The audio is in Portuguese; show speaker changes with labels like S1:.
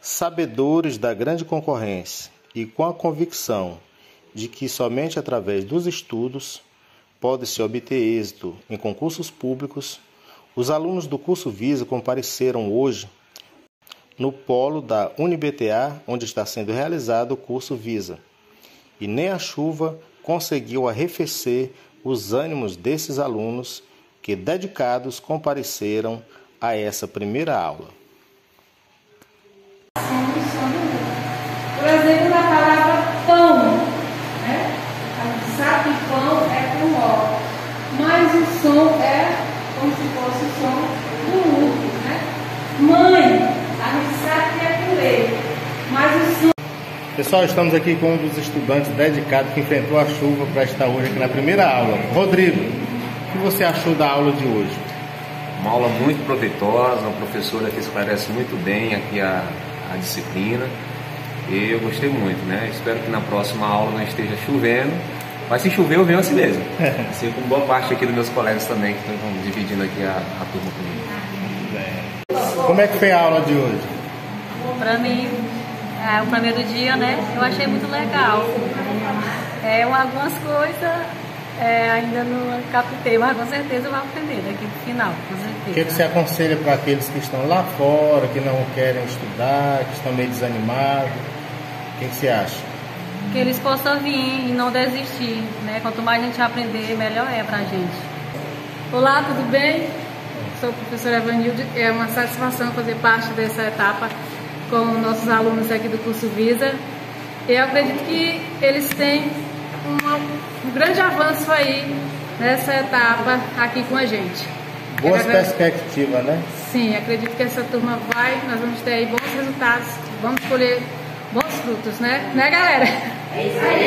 S1: Sabedores da grande concorrência e com a convicção de que somente através dos estudos pode-se obter êxito em concursos públicos, os alunos do curso Visa compareceram hoje no polo da UniBTA, onde está sendo realizado o curso Visa. E nem a chuva conseguiu arrefecer os ânimos desses alunos que, dedicados, compareceram a essa primeira aula.
S2: Sabe que pão é com ó, mas o som é como se fosse o som do urso, né? Mãe, a gente sabe que é com leite, mas o som
S1: Pessoal, estamos aqui com um dos estudantes dedicados que enfrentou a chuva para estar hoje aqui na primeira aula. Rodrigo, o que você achou da aula de hoje?
S3: Uma aula muito proveitosa, uma professora que esclarece muito bem aqui a, a disciplina. E eu gostei muito, né? Espero que na próxima aula não esteja chovendo. Mas se chover, eu venho assim mesmo. Assim como boa parte aqui dos meus colegas também que estão dividindo aqui a, a turma comigo.
S1: Como é que foi a aula de hoje?
S4: Para mim, é, o primeiro dia, né? Eu achei muito legal. É, algumas coisas é, ainda não captei, mas com certeza eu vou aprender daqui pro final, com certeza.
S1: O que, que você aconselha para aqueles que estão lá fora, que não querem estudar, que estão meio desanimados? O que, que você acha?
S4: Que eles possam vir e não desistir, né? Quanto mais a gente aprender, melhor é pra gente.
S2: Olá, tudo bem? Sou a professora Evanilde. É uma satisfação fazer parte dessa etapa com nossos alunos aqui do curso Visa. Eu acredito que eles têm uma, um grande avanço aí nessa etapa aqui com a gente.
S1: Boas perspectivas, né?
S2: Sim, acredito que essa turma vai, nós vamos ter aí bons resultados, vamos colher bons frutos, né? Né, galera? É isso aí!